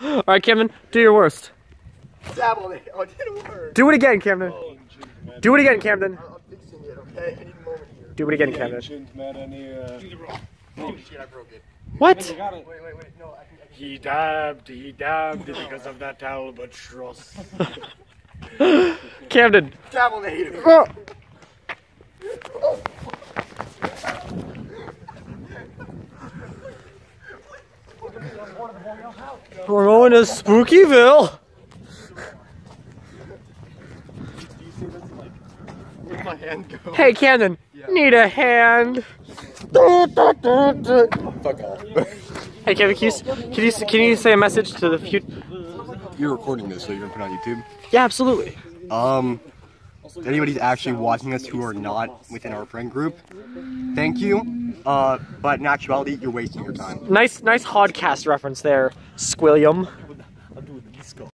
All right, Camden, do your worst. Dab on it. Oh, it didn't work. Do it again, Camden. Do it again, Camden. I'm fixing it, okay? I need a moment here. Do it again, Camden. Ancient man, any, uh, Oh shit, I broke it. What? Wait, wait, wait. No, I can. I can He dabbed, he dabbed because of that albatross. Camden. dab on it. We're going to Spookyville. Hey, Camden. Need a hand. Fuck off. Hey, Kevin, can you, can you, can you say a message to the future? You're recording this, so you're gonna put it on YouTube? Yeah, absolutely. Um, anybody's actually watching us who are not within our friend group, thank you. Uh, but in actuality, you're wasting your time. Nice, nice podcast reference there, Squilliam.